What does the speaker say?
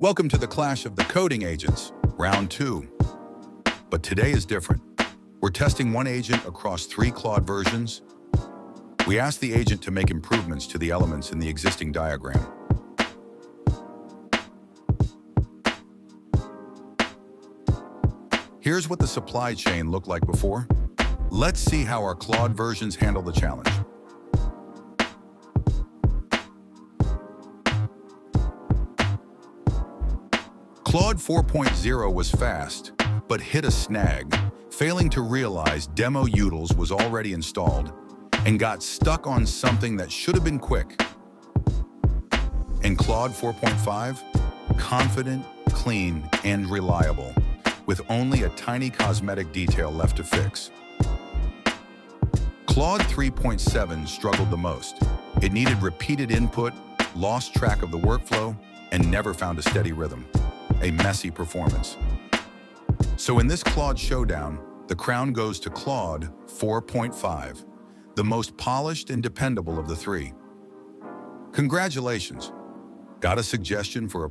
Welcome to the clash of the coding agents, round two. But today is different. We're testing one agent across three Claude versions. We asked the agent to make improvements to the elements in the existing diagram. Here's what the supply chain looked like before. Let's see how our Claude versions handle the challenge. Claude 4.0 was fast, but hit a snag, failing to realize demo utils was already installed and got stuck on something that should have been quick. And Claude 4.5, confident, clean, and reliable, with only a tiny cosmetic detail left to fix. Claude 3.7 struggled the most. It needed repeated input, lost track of the workflow, and never found a steady rhythm a messy performance. So in this Claude showdown, the crown goes to Claude 4.5, the most polished and dependable of the three. Congratulations. Got a suggestion for a